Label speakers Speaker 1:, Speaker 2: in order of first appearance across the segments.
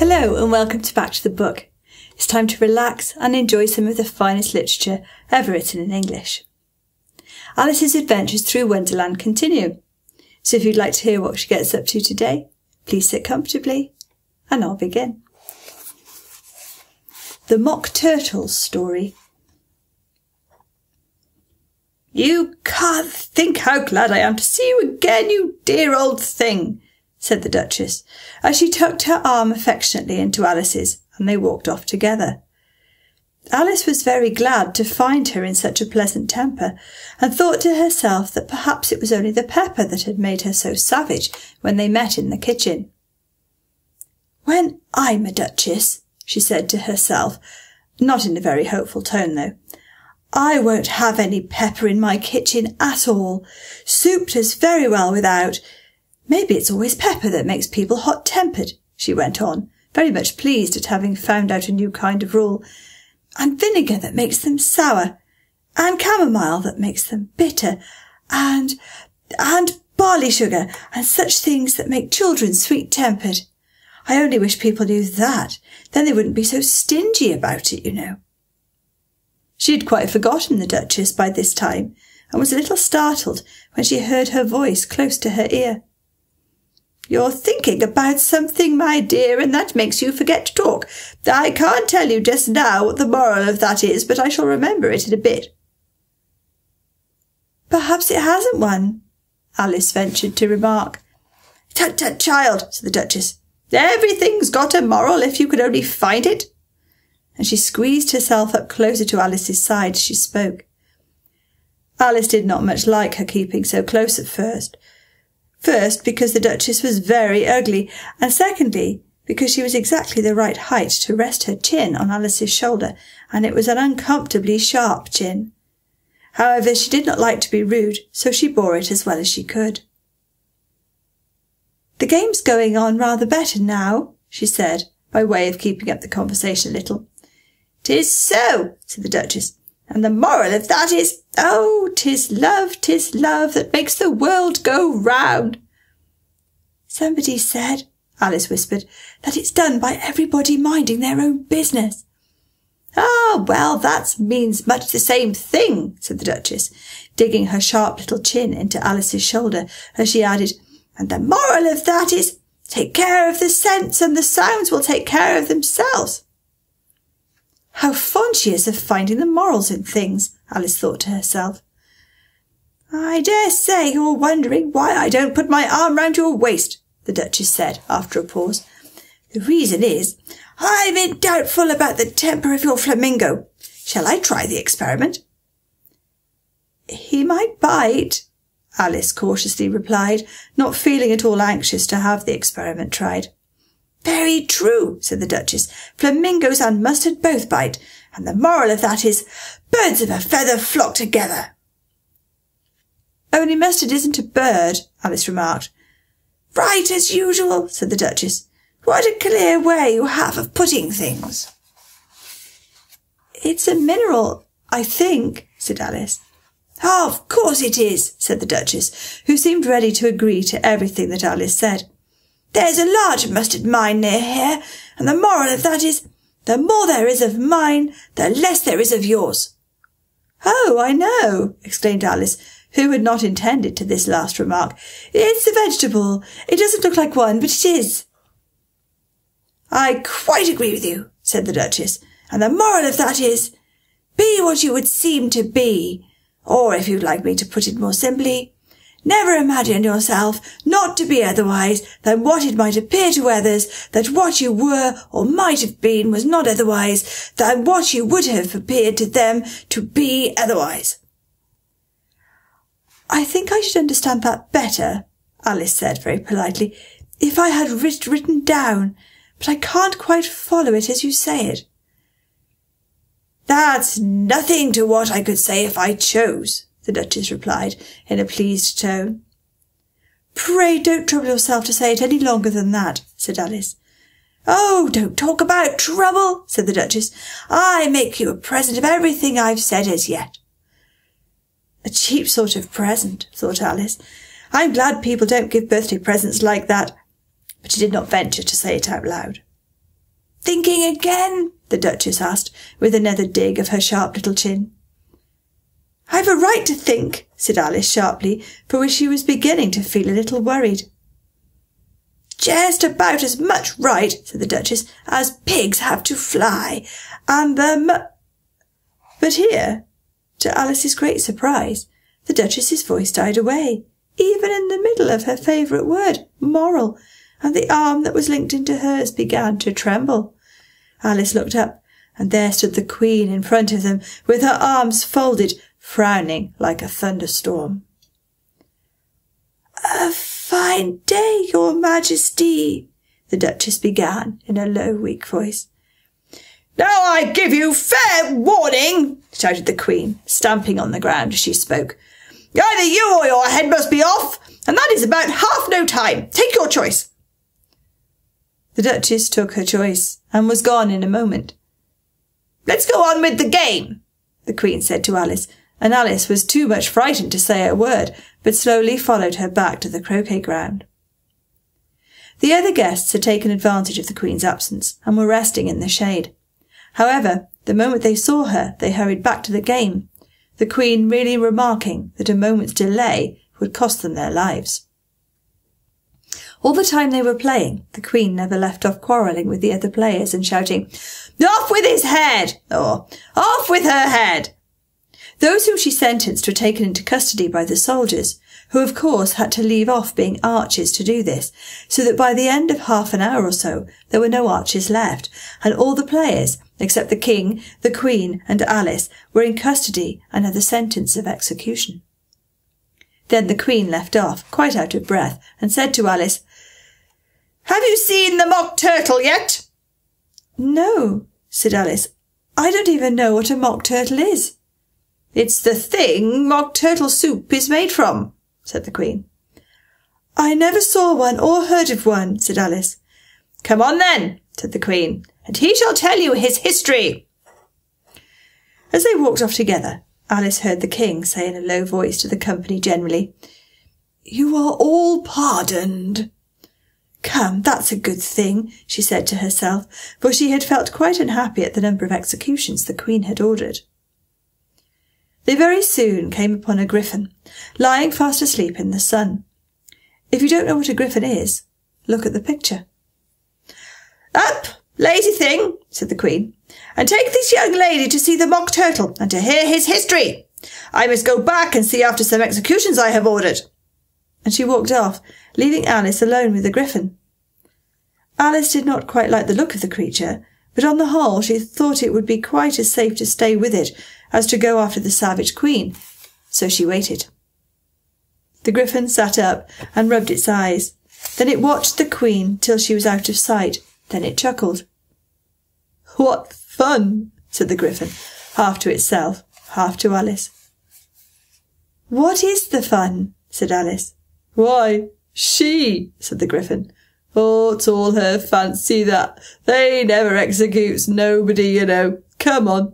Speaker 1: Hello and welcome to Back to the Book. It's time to relax and enjoy some of the finest literature ever written in English. Alice's adventures through Wonderland continue. So if you'd like to hear what she gets up to today, please sit comfortably and I'll begin. The Mock Turtle's Story. You can't think how glad I am to see you again, you dear old thing, said the Duchess, as she tucked her arm affectionately into Alice's, and they walked off together. Alice was very glad to find her in such a pleasant temper, and thought to herself that perhaps it was only the pepper that had made her so savage when they met in the kitchen. When I'm a duchess, she said to herself, not in a very hopeful tone though, I won't have any pepper in my kitchen at all. Soup does very well without, Maybe it's always pepper that makes people hot tempered, she went on, very much pleased at having found out a new kind of rule, and vinegar that makes them sour, and chamomile that makes them bitter, and, and barley sugar, and such things that make children sweet tempered. I only wish people knew that. Then they wouldn't be so stingy about it, you know. She had quite forgotten the Duchess by this time, and was a little startled when she heard her voice close to her ear. You're thinking about something, my dear, and that makes you forget to talk. I can't tell you just now what the moral of that is, but I shall remember it in a bit. Perhaps it hasn't one, Alice ventured to remark. Tut, tut, child, said the Duchess. Everything's got a moral if you could only find it. And she squeezed herself up closer to Alice's side as she spoke. Alice did not much like her keeping so close at first, First, because the Duchess was very ugly, and secondly, because she was exactly the right height to rest her chin on Alice's shoulder, and it was an uncomfortably sharp chin. However, she did not like to be rude, so she bore it as well as she could. The game's going on rather better now, she said, by way of keeping up the conversation a little. "'Tis so,' said the Duchess. And the moral of that is, oh, 'tis love, 'tis love that makes the world go round. Somebody said, Alice whispered, that it's done by everybody minding their own business. Ah, well, that means much the same thing, said the Duchess, digging her sharp little chin into Alice's shoulder as she added, and the moral of that is, take care of the sense and the sounds will take care of themselves. How fond she is of finding the morals in things, Alice thought to herself. I dare say you're wondering why I don't put my arm round your waist, the Duchess said after a pause. The reason is, I'm in doubtful about the temper of your flamingo. Shall I try the experiment? He might bite, Alice cautiously replied, not feeling at all anxious to have the experiment tried. Very true, said the Duchess. Flamingos and mustard both bite, and the moral of that is, birds of a feather flock together. Only mustard isn't a bird, Alice remarked. Right as usual, said the Duchess. What a clear way you have of putting things. It's a mineral, I think, said Alice. Oh, of course it is, said the Duchess, who seemed ready to agree to everything that Alice said. There's a large mustard mine near here, and the moral of that is, the more there is of mine, the less there is of yours. Oh, I know, exclaimed Alice, who had not intended to this last remark. It's a vegetable. It doesn't look like one, but it is. I quite agree with you, said the Duchess, and the moral of that is, be what you would seem to be, or if you'd like me to put it more simply, Never imagine yourself not to be otherwise than what it might appear to others that what you were or might have been was not otherwise than what you would have appeared to them to be otherwise. I think I should understand that better, Alice said very politely, if I had writ- written down, but I can't quite follow it as you say it. That's nothing to what I could say if I chose, the Duchess replied in a pleased tone. Pray don't trouble yourself to say it any longer than that, said Alice. Oh, don't talk about trouble, said the Duchess. I make you a present of everything I've said as yet. A cheap sort of present, thought Alice. I'm glad people don't give birthday presents like that. But she did not venture to say it out loud. Thinking again? the Duchess asked, with another dig of her sharp little chin. I've a right to think, said Alice sharply, for which she was beginning to feel a little worried. Just about as much right, said the Duchess, as pigs have to fly, and the But here, to Alice's great surprise, the Duchess's voice died away, even in the middle of her favourite word, moral, and the arm that was linked into hers began to tremble. Alice looked up, and there stood the Queen in front of them, with her arms folded, frowning like a thunderstorm. A fine day, your Majesty, the Duchess began in a low, weak voice.
Speaker 2: Now I give you fair warning, shouted the Queen, stamping on the ground as she spoke. Either you or your head must be off, and that is about half no time. Take your choice.
Speaker 1: The Duchess took her choice and was gone in a moment.
Speaker 2: Let's go on with the game, the Queen said to Alice,
Speaker 1: and Alice was too much frightened to say a word, but slowly followed her back to the croquet ground. The other guests had taken advantage of the Queen's absence and were resting in the shade. However, the moment they saw her, they hurried back to the game, the Queen merely remarking that a moment's delay would cost them their lives. All the time they were playing, the Queen never left off quarrelling with the other players and shouting, Off with his head! or Off with her head! Those whom she sentenced were taken into custody by the soldiers, who of course had to leave off being archers to do this, so that by the end of half an hour or so there were no archers left, and all the players, except the king, the queen, and Alice, were in custody and had the sentence of execution. Then the queen left off, quite out of breath, and said to Alice, Have you seen the mock turtle yet? No, said Alice. I don't even know what a mock turtle is.
Speaker 2: It's the thing mock turtle soup is made from, said the Queen.
Speaker 1: I never saw one or heard of one, said Alice.
Speaker 2: Come on then, said the Queen, and he shall tell you his history.
Speaker 1: As they walked off together, Alice heard the King say in a low voice to the company generally, You are all pardoned. Come, that's a good thing, she said to herself, for she had felt quite unhappy at the number of executions the Queen had ordered. They very soon came upon a Gryphon, lying fast asleep in the sun. If you don't know what a Gryphon is, look at the picture.
Speaker 2: Up, lazy thing, said the Queen, and take this young lady to see the mock turtle and to hear his history. I must go back and see after some executions I have ordered.
Speaker 1: And she walked off, leaving Alice alone with the Gryphon. Alice did not quite like the look of the creature, but on the whole she thought it would be quite as safe to stay with it as to go after the savage queen, so she waited. The Gryphon sat up and rubbed its eyes. Then it watched the queen till she was out of sight. Then it chuckled. What fun, said the Gryphon, half to itself, half to Alice. What is the fun? said Alice.
Speaker 2: Why, she, said the Gryphon. Oh, it's all her fancy that. They never executes nobody, you know. Come on.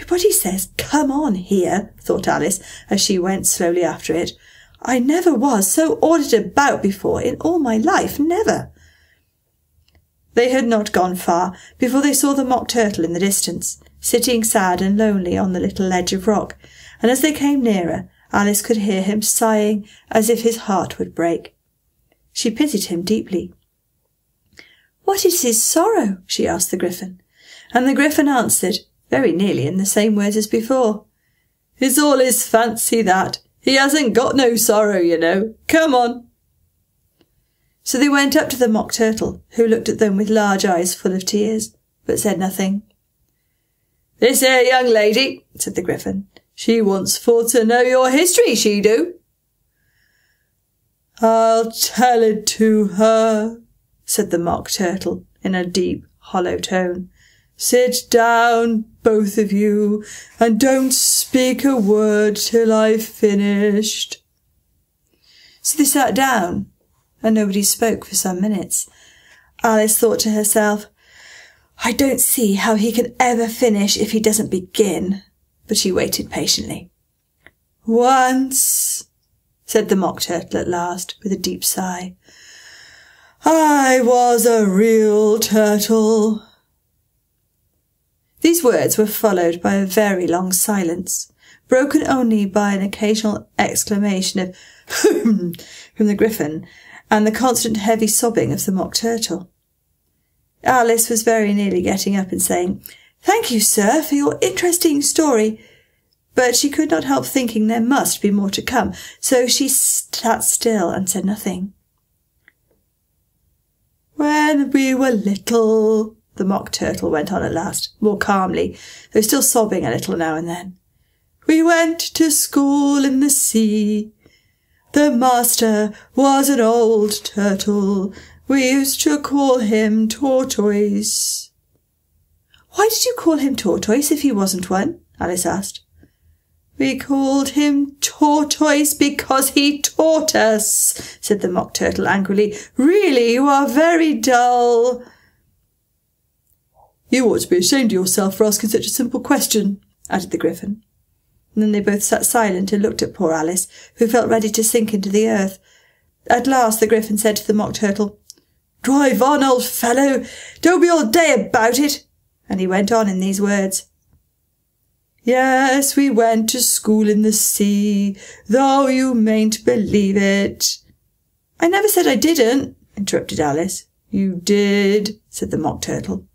Speaker 1: Everybody says, come on here, thought Alice as she went slowly after it. I never was so ordered about before in all my life, never. They had not gone far before they saw the mock turtle in the distance, sitting sad and lonely on the little ledge of rock, and as they came nearer, Alice could hear him sighing as if his heart would break. She pitied him deeply. What is his sorrow? she asked the Gryphon, and the Gryphon answered, very nearly in the same words as before.
Speaker 2: It's all his fancy that. He hasn't got no sorrow, you know. Come on.
Speaker 1: So they went up to the mock turtle, who looked at them with large eyes full of tears, but said nothing.
Speaker 2: This here young lady, said the Gryphon, she wants for to know your history, she do.
Speaker 1: I'll tell it to her, said the mock turtle in a deep, hollow tone. Sit down, both of you, and don't speak a word till I've finished. So they sat down, and nobody spoke for some minutes. Alice thought to herself, I don't see how he can ever finish if he doesn't begin. But she waited patiently. Once, said the Mock Turtle at last, with a deep sigh,
Speaker 2: I was a real turtle. These words were followed by a very long silence, broken only by an occasional exclamation of "Hum!" from the Gryphon, and the constant heavy sobbing of the Mock Turtle. Alice was very nearly getting up and saying, Thank you, sir, for your interesting story. But she could not help thinking there must be more to come, so she sat still and said nothing. When we were little, the Mock Turtle went on at last, more calmly, though still sobbing a little now and then. We went to school in the sea. The master was an old turtle. We used to call him Tortoise. Why did you call him Tortoise if he wasn't one? Alice asked. We called him Tortoise because he taught us, said the Mock Turtle angrily. Really, you are very dull. You ought to be ashamed of yourself for asking such a simple question, added the Gryphon. And then they both sat silent and looked at poor Alice, who felt ready to sink into the earth. At last the Gryphon said to the Mock Turtle, Drive on, old fellow! Don't be all day about it! And he went on in these words. Yes, we went to school in the sea, though you mayn't believe it. I never said I didn't, interrupted Alice. You did, said the Mock Turtle.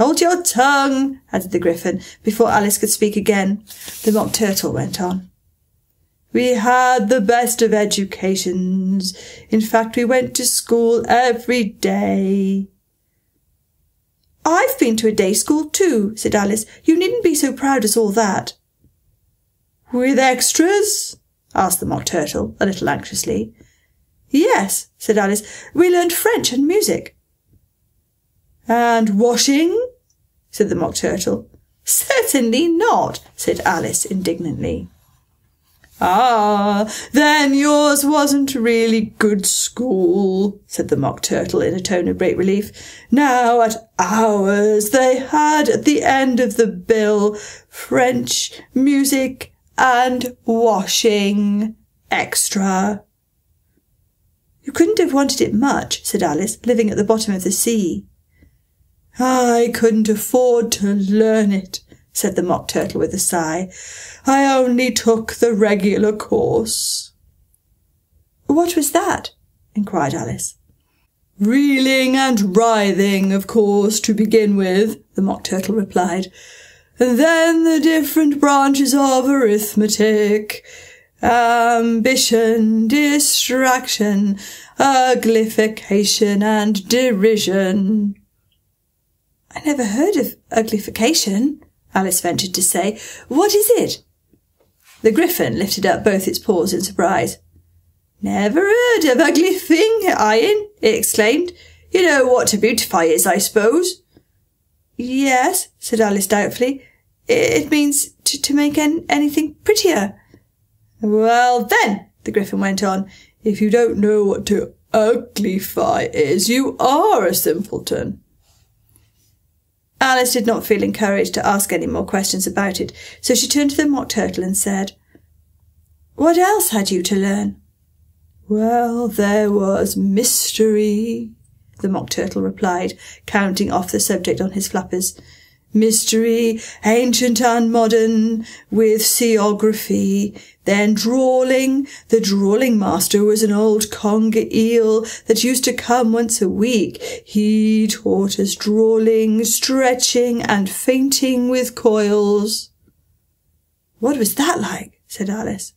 Speaker 2: Hold your tongue, added the Gryphon, before Alice could speak again. The Mock Turtle went on. We had the best of educations. In fact, we went to school every day. I've been to a day school too, said Alice. You needn't be so proud as all that. With extras? asked the Mock Turtle, a little anxiously. Yes, said Alice. We learned French and music. And washing? Said the Mock Turtle. Certainly not, said Alice indignantly. Ah, then yours wasn't really good school, said the Mock Turtle in a tone of great relief. Now at ours they had at the end of the bill French, music, and washing extra. You couldn't have wanted it much, said Alice, living at the bottom of the sea. I couldn't afford to learn it, said the Mock Turtle with a sigh. I only took the regular course. What was that? inquired Alice. Reeling and writhing, of course, to begin with, the Mock Turtle replied. And then the different branches of arithmetic. Ambition, distraction, uglification, and derision. I never heard of uglification, Alice ventured to say. What is it? The Gryphon lifted up both its paws in surprise. Never heard of uglifying, it exclaimed. You know what to beautify is, I suppose. Yes, said Alice doubtfully. It means to, to make an, anything prettier. Well, then, the Gryphon went on, if you don't know what to uglify is, you are a simpleton. Alice did not feel encouraged to ask any more questions about it, so she turned to the Mock Turtle and said, What else had you to learn? Well, there was mystery, the Mock Turtle replied, counting off the subject on his flappers. Mystery, ancient and modern, with seaography. then drawling. The drawling master was an old conger eel that used to come once a week. He taught us drawling, stretching, and fainting with coils. What was that like? said Alice.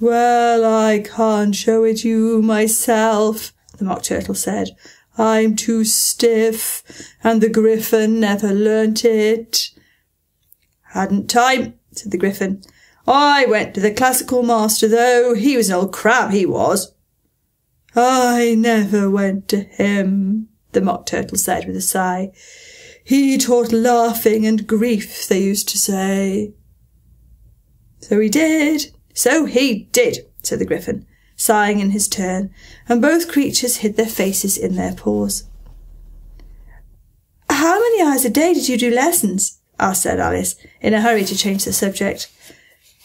Speaker 2: Well, I can't show it you myself, the Mock Turtle said. I'm too stiff, and the Gryphon never learnt it. Hadn't time, said the Gryphon. I went to the classical master, though. He was an old crab, he was. I never went to him, the Mock Turtle said with a sigh. He taught laughing and grief, they used to say. So he did, so he did, said the Gryphon sighing in his turn, and both creatures hid their faces in their paws. How many hours a day did you do lessons? asked said Alice, in a hurry to change the subject.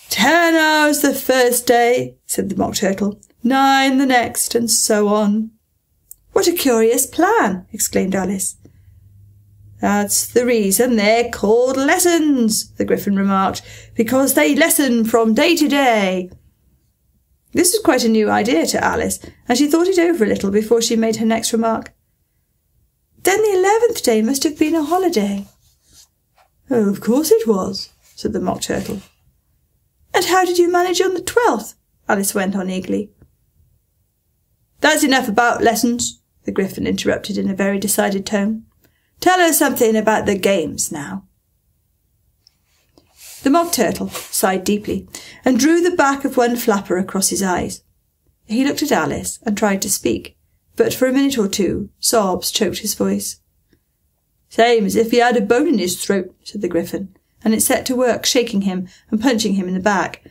Speaker 2: Ten hours the first day, said the Mock Turtle, nine the next, and so on.
Speaker 1: What a curious plan! exclaimed Alice.
Speaker 2: That's the reason they're called lessons, the Gryphon remarked, because they lesson from day to day. This was quite a new idea to Alice, and she thought it over a little before she made her next remark.
Speaker 1: Then the eleventh day must have been a holiday.
Speaker 2: Oh, of course it was, said the Mock Turtle.
Speaker 1: And how did you manage on the twelfth? Alice went on eagerly.
Speaker 2: That's enough about lessons, the Gryphon interrupted in a very decided tone. Tell us something about the games now. The Mock Turtle sighed deeply and drew the back of one flapper across his eyes. He looked at Alice and tried to speak, but for a minute or two sobs choked his voice. Same as if he had a bone in his throat, said the Gryphon, and it set to work shaking him and punching him in the back.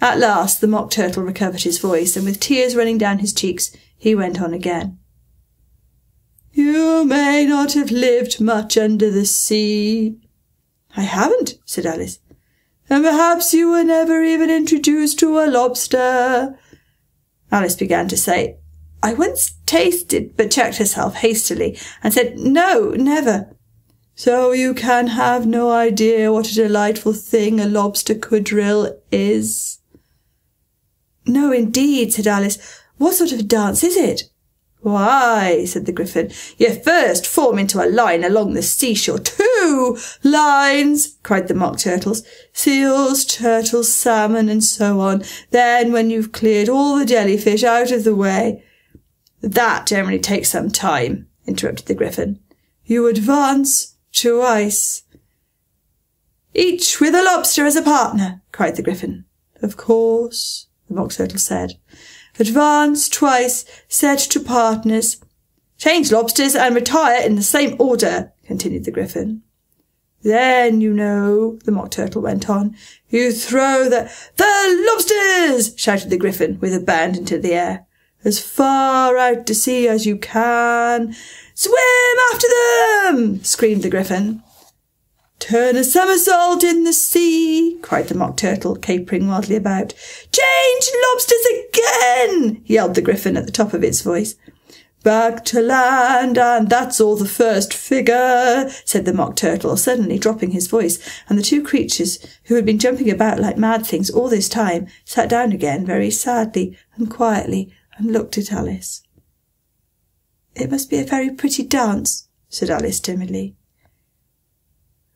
Speaker 2: At last the Mock Turtle recovered his voice, and with tears running down his cheeks, he went on again. You may not have lived much under the sea.
Speaker 1: I haven't, said Alice.
Speaker 2: And perhaps you were never even introduced to a lobster. Alice began to say, I once tasted, but checked herself hastily and said, No, never. So you can have no idea what a delightful thing a lobster quadrille is.
Speaker 1: No, indeed, said Alice. What sort of dance is it?
Speaker 2: Why, said the Gryphon, you first form into a line along the seashore. Two lines, cried the Mock Turtles. Seals, turtles, salmon, and so on. Then, when you've cleared all the jellyfish out of the way. That generally takes some time, interrupted the Gryphon. You advance twice. Each with a lobster as a partner, cried the Gryphon. Of course, the Mock Turtle said. Advance twice, set to partners. Change lobsters and retire in the same order, continued the Gryphon. Then, you know, the Mock Turtle went on, you throw the... The lobsters! shouted the Gryphon with a bound into the air. As far out to sea as you can. Swim after them! screamed the Gryphon. Turn a somersault in the sea, cried the Mock Turtle, capering wildly about. Change lobsters again, yelled the Gryphon at the top of its voice. Back to land, and that's all the first figure, said the Mock Turtle, suddenly dropping his voice, and the two creatures, who had been jumping about like mad things all this time, sat down again very sadly and quietly and looked at Alice.
Speaker 1: It must be a very pretty dance, said Alice timidly.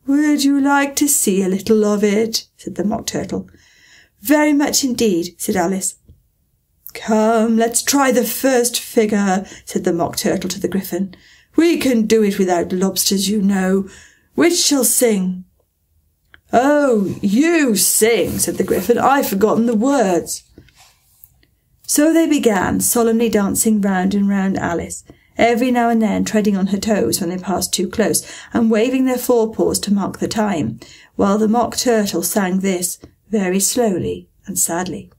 Speaker 2: Would you like to see a little of it? said the Mock Turtle.
Speaker 1: Very much indeed, said Alice.
Speaker 2: Come, let's try the first figure, said the Mock Turtle to the Gryphon. We can do it without lobsters, you know. Which shall sing? Oh, you sing, said the Gryphon. I've forgotten the words. So they began, solemnly dancing round and round Alice, every now and then treading on her toes when they passed too close, and waving their forepaws to mark the time, while the Mock Turtle sang this very slowly and sadly.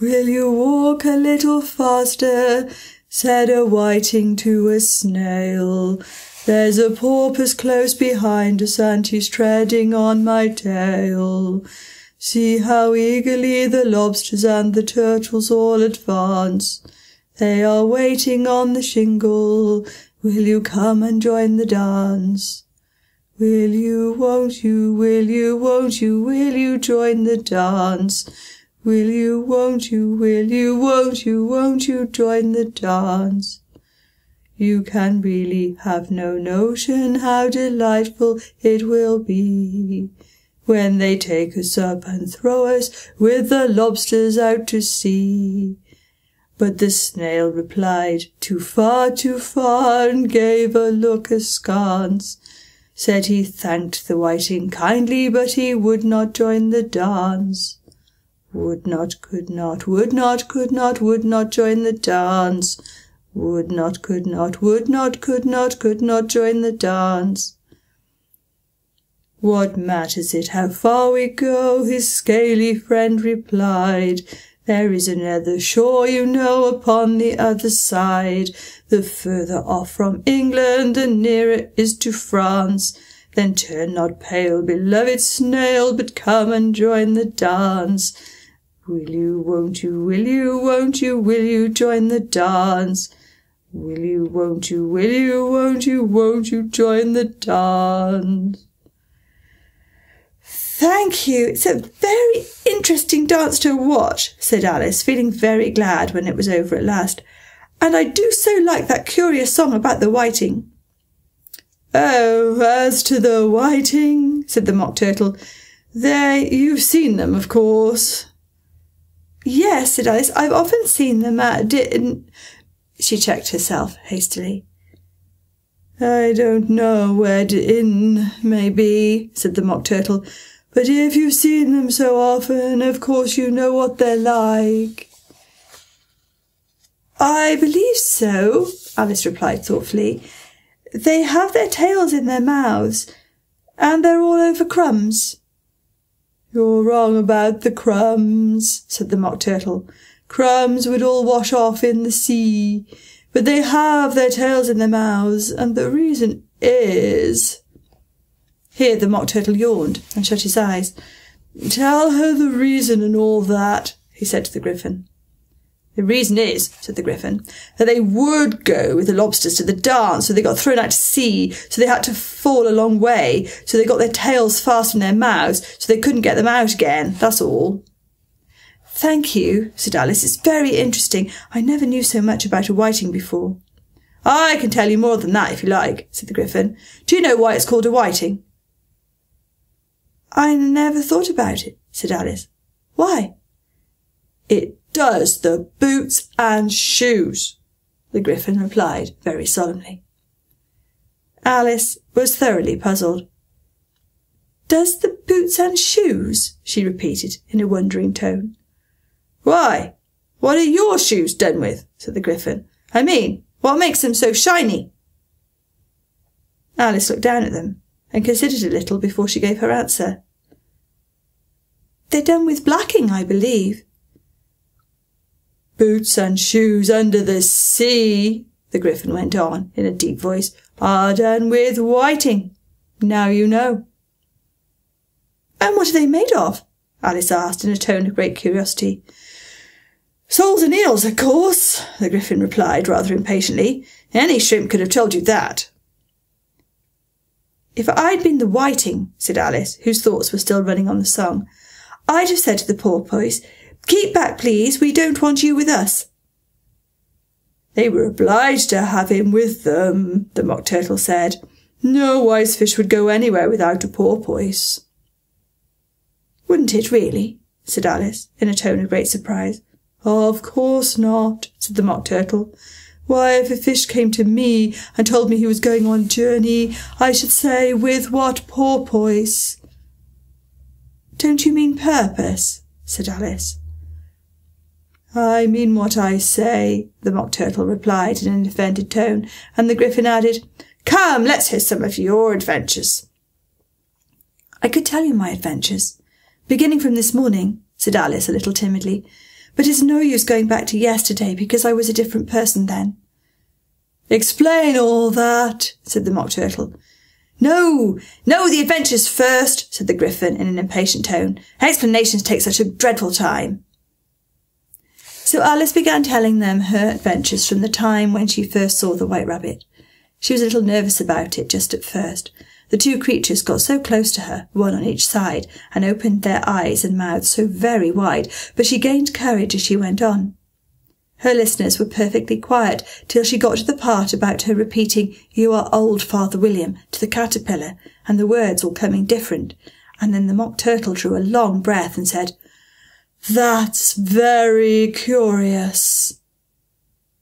Speaker 2: Will you walk a little faster? said a whiting to a snail. There's a porpoise close behind us, and he's treading on my tail. See how eagerly the lobsters and the turtles all advance. They are waiting on the shingle. Will you come and join the dance? Will you, won't you, will you, won't you, will you join the dance? Will you, won't you, will you, won't you, won't you join the dance? You can really have no notion how delightful it will be when they take us up and throw us with the lobsters out to sea. But the snail replied, Too far, too far, and gave a look askance. Said he thanked the whiting kindly, but he would not join the dance. Would not, could not, would not, could not, would not join the dance. Would not, could not, would not, could not, could not join the dance. What matters it how far we go? His scaly friend replied. There is another shore, you know, upon the other side. The further off from England, the nearer is to France. Then turn not pale, beloved snail, but come and join the dance. Will you, won't you, will you, won't you, will you join the dance? Will you, won't you, will you, won't you, won't you join the dance?
Speaker 1: Thank you. It's a very interesting dance to watch, said Alice, feeling very glad when it was over at last. And I do so like that curious song about the whiting.
Speaker 2: Oh, as to the whiting, said the Mock Turtle, they, you've seen them, of course.
Speaker 1: Yes, said Alice, I've often seen them at din. She checked herself hastily.
Speaker 2: I don't know where Dinn may be, said the Mock Turtle, but if you've seen them so often, of course you know what they're like.
Speaker 1: I believe so, Alice replied thoughtfully. They have their tails in their mouths, and they're all over crumbs.
Speaker 2: You're wrong about the crumbs, said the Mock Turtle. Crumbs would all wash off in the sea, but they have their tails in their mouths, and the reason is... Here the Mock Turtle yawned and shut his eyes. Tell her the reason and all that, he said to the Gryphon. The reason is, said the Gryphon, that they would go with the lobsters to the dance, so they got thrown out to sea, so they had to fall a long way, so they got their tails fast in their mouths, so they couldn't get them out again. That's all.
Speaker 1: Thank you, said Alice. It's very interesting. I never knew so much about a whiting before.
Speaker 2: I can tell you more than that if you like, said the Gryphon. Do you know why it's called a whiting?
Speaker 1: I never thought about it, said Alice. Why?
Speaker 2: It does the boots and shoes, the Gryphon replied very solemnly.
Speaker 1: Alice was thoroughly puzzled. Does the boots and shoes? she repeated in a wondering tone.
Speaker 2: Why, what are your shoes done with? said the Gryphon. I mean, what makes them so shiny?
Speaker 1: Alice looked down at them and considered a little before she gave her answer. They're done with blacking, I believe,
Speaker 2: Boots and shoes under the sea, the Gryphon went on in a deep voice, are done with whiting. Now you know.
Speaker 1: And what are they made of? Alice asked in a tone of great curiosity.
Speaker 2: Soles and eels, of course, the Gryphon replied rather impatiently. Any shrimp could have told you that.
Speaker 1: If I'd been the whiting, said Alice, whose thoughts were still running on the song, I'd have said to the porpoise, Keep back, please. We don't want you with us.
Speaker 2: They were obliged to have him with them, the Mock Turtle said. No wise fish would go anywhere without a porpoise.
Speaker 1: Wouldn't it really? said Alice, in a tone of great surprise.
Speaker 2: Of course not, said the Mock Turtle. Why, if a fish came to me and told me he was going on a journey, I should say, with what porpoise?
Speaker 1: Don't you mean purpose? said Alice.
Speaker 2: I mean what I say, the Mock Turtle replied in an offended tone, and the Gryphon added, Come, let's hear some of your adventures.
Speaker 1: I could tell you my adventures, beginning from this morning, said Alice a little timidly, but it's no use going back to yesterday because I was a different person then.
Speaker 2: Explain all that, said the Mock Turtle.
Speaker 1: No, no, the adventures first, said the Gryphon in an impatient tone. Explanations take such a dreadful time. So Alice began telling them her adventures from the time when she first saw the White Rabbit. She was a little nervous about it just at first. The two creatures got so close to her, one on each side, and opened their eyes and mouths so very wide, but she gained courage as she went on. Her listeners were perfectly quiet till she got to the part about her repeating, You are old, Father William, to the caterpillar, and the words all coming different. And then the mock turtle drew a long breath and said,
Speaker 2: that's very curious.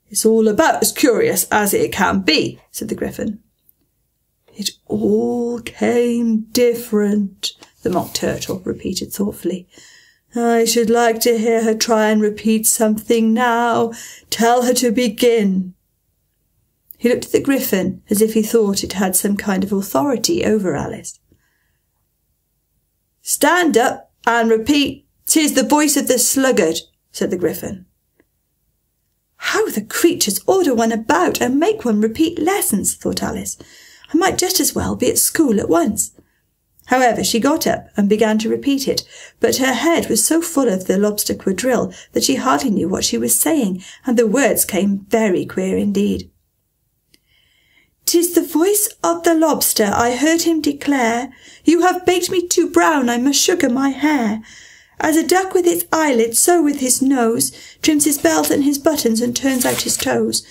Speaker 2: It's all about as curious as it can be, said the Gryphon. It all came different, the Mock Turtle repeated thoughtfully. I should like to hear her try and repeat something now. Tell her to begin.
Speaker 1: He looked at the Gryphon as if he thought it had some kind of authority over Alice.
Speaker 2: Stand up and repeat "'Tis the voice of the sluggard,' said the Gryphon.
Speaker 1: How the creatures order one about and make one repeat lessons, thought Alice. I might just as well be at school at once. However, she got up and began to repeat it, but her head was so full of the lobster quadrille that she hardly knew what she was saying, and the words came very queer indeed. "'Tis the voice of the lobster, I heard him declare, You have baked me too brown, I must sugar my hair. As a duck with its eyelids, so with his nose, Trims his belt and his buttons and turns out his toes.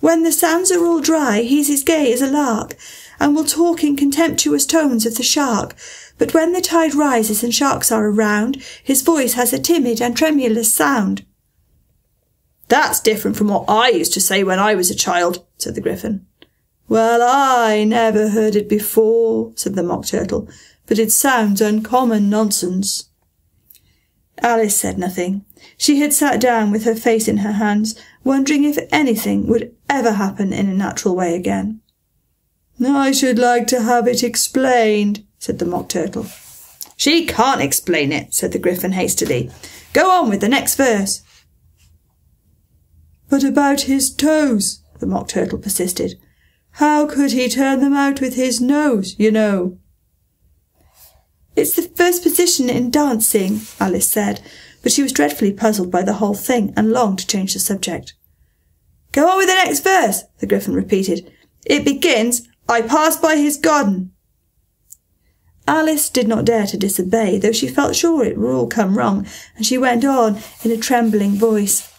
Speaker 1: When the sands are all dry, he's as gay as a lark, and will talk in contemptuous tones of the shark. But when the tide rises and sharks are around, his voice has a timid and tremulous sound.
Speaker 2: That's different from what I used to say when I was a child, said the Gryphon.
Speaker 1: Well, I never heard it before, said the Mock Turtle, but it sounds uncommon nonsense. Alice said nothing. She had sat down with her face in her hands, wondering if anything would ever happen in a natural way again. I should like to have it explained, said the Mock Turtle.
Speaker 2: She can't explain it, said the Gryphon hastily. Go on with the next verse.
Speaker 1: But about his toes, the Mock Turtle persisted. How could he turn them out with his nose, you know? It's the first position in dancing, Alice said, but she was dreadfully puzzled by the whole thing and longed to change the subject.
Speaker 2: Go on with the next verse, the Gryphon repeated. It begins, I passed by his garden.
Speaker 1: Alice did not dare to disobey, though she felt sure it would all come wrong, and she went on in a trembling voice.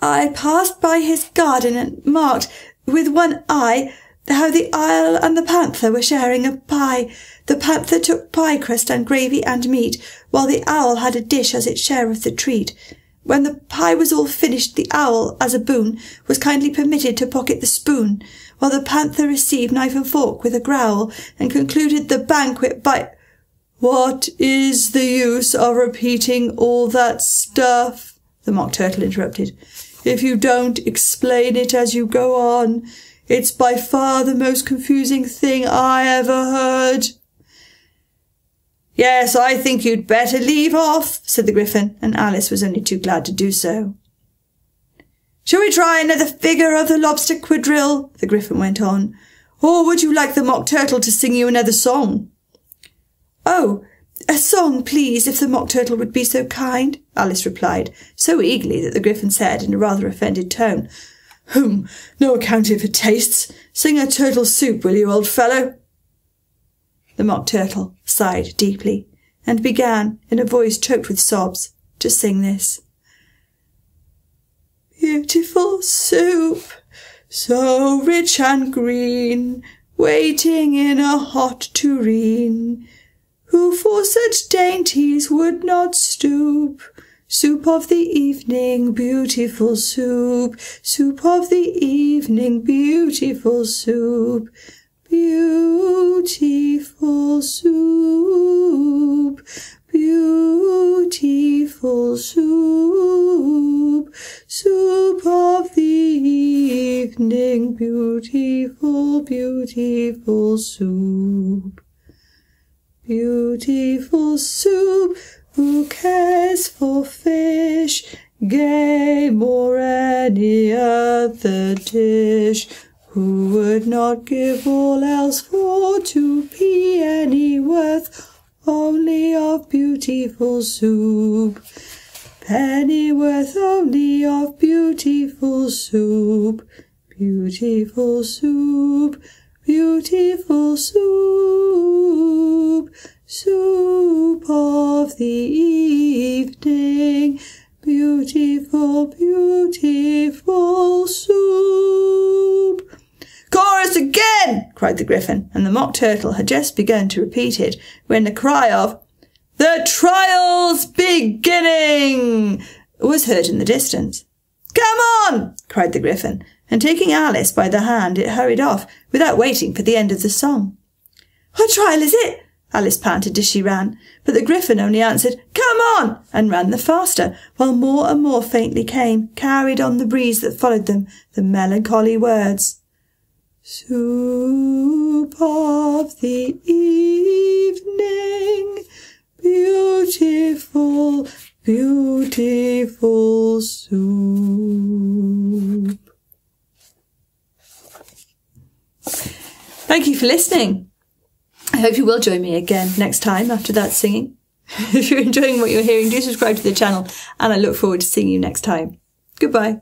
Speaker 1: I passed by his garden and marked with one eye how the owl and the panther were sharing a pie. The panther took pie crust and gravy and meat, while the owl had a dish as its share of the treat. When the pie was all finished, the owl, as a boon, was kindly permitted to pocket the spoon, while the panther received knife and fork with a growl, and concluded the banquet by What is the use of repeating all that stuff? the Mock Turtle interrupted. If you don't explain it as you go on, it's by far the most confusing thing I ever heard.
Speaker 2: Yes, I think you'd better leave off, said the Gryphon, and Alice was only too glad to do so. Shall we try another figure of the lobster quadrille? the Gryphon went on. Or would you like the Mock Turtle to sing you another song?
Speaker 1: Oh, a song, please, if the Mock Turtle would be so kind, Alice replied, so eagerly that the Gryphon said in a rather offended tone, Hum, no accounting for tastes. Sing a turtle soup, will you, old fellow? The Mock Turtle sighed deeply and began, in a voice choked with sobs, to sing this. Beautiful soup, so rich and green, waiting in a hot tureen, who for such dainties would not stoop, Soup of the evening, beautiful soup, soup of the evening, beautiful soup, beautiful soup, beautiful soup,
Speaker 2: Mock Turtle had just begun to repeat it when the cry of The trial's beginning was heard in the distance. Come on! cried the Gryphon, and taking Alice by the hand, it hurried off without waiting for the end of the song.
Speaker 1: What trial is it? Alice panted as she ran, but the Gryphon only answered, Come on! and ran the faster, while more and more faintly came, carried on the breeze that followed them, the melancholy words. Soup of the evening, beautiful, beautiful soup.
Speaker 2: Thank you for listening.
Speaker 1: I hope you will join me again next time after that singing. if you're enjoying what you're hearing, do subscribe to the channel and I look forward to seeing you next time. Goodbye.